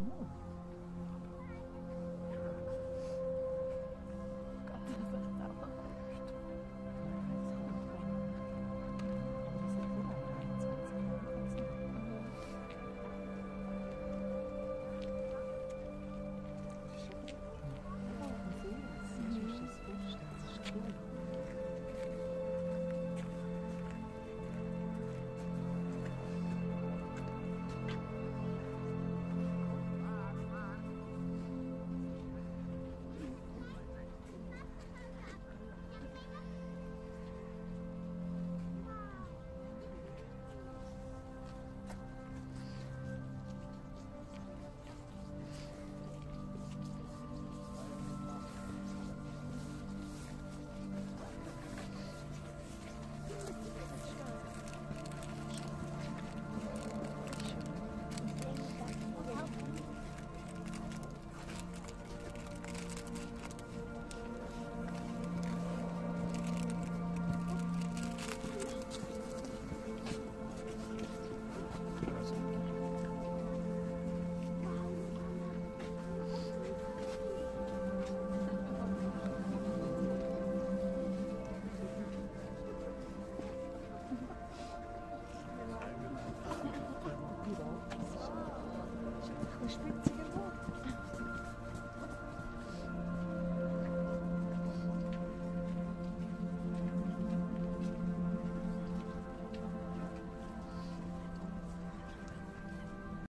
Ooh.